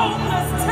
homeless